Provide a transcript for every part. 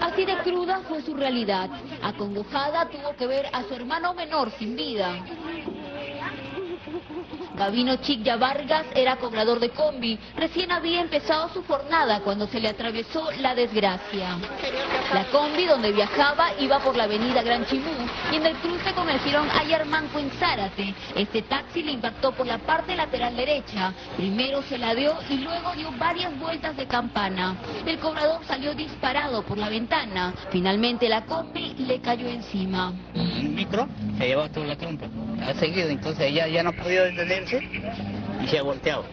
Así de cruda fue su realidad. Acongojada tuvo que ver a su hermano menor sin vida. Gabino Chicya Vargas era cobrador de combi. Recién había empezado su jornada cuando se le atravesó la desgracia. La combi donde viajaba iba por la avenida Gran Chimú y en el cruce con el girón Ayarmanco en Zárate. Este taxi le impactó por la parte lateral derecha. Primero se la dio y luego dio varias vueltas de campana. El cobrador salió disparado por la ventana. Finalmente la combi le cayó encima. Un micro se llevó toda la trompa. Ha seguido, entonces ella ya no ha podido detenerse y se ha volteado.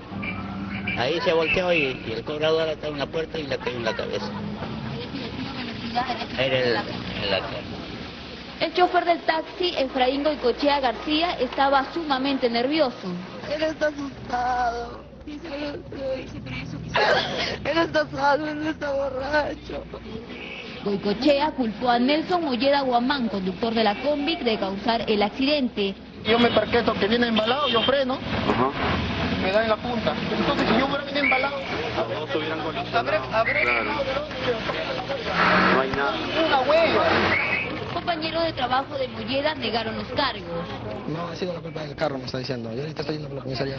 Ahí se ha volteado y, y el cobrador está en la puerta y le cayó en la cabeza. Era el, el actor. El chofer del taxi, Efraín Goicochea García, estaba sumamente nervioso. Él está asustado. Él está sano, él está borracho. Goicochea culpó a Nelson Molleda Guamán, conductor de la combi, de causar el accidente. Yo me parqueto que viene embalado, yo freno, me da en la punta. Entonces si yo hubiera venido embalado, habré, habré de dónde? No hay nada. una huella. Compañeros de trabajo de Molleda negaron los cargos. No, ha sido la culpa del carro, me está diciendo. Yo ahorita estoy yendo por la comisaría.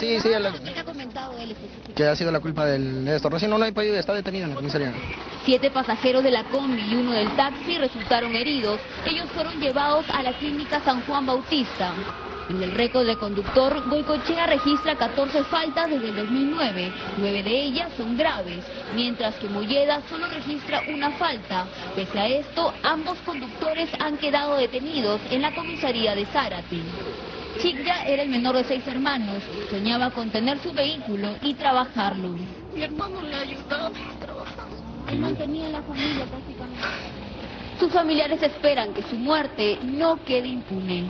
Sí, sí, la- ¿Qué ha comentado él que ha sido la culpa del, de esto. Recién no lo he podido, está detenido en la comisaría. Siete pasajeros de la combi y uno del taxi resultaron heridos. Ellos fueron llevados a la clínica San Juan Bautista. En el récord de conductor, Goicochea registra 14 faltas desde el 2009. Nueve de ellas son graves, mientras que Molleda solo registra una falta. Pese a esto, ambos conductores han quedado detenidos en la comisaría de Zárate. Chicya era el menor de seis hermanos. Soñaba con tener su vehículo y trabajarlo. Mi hermano le ha ayudado a trabajar. Él mantenía la familia prácticamente. Sus familiares esperan que su muerte no quede impune.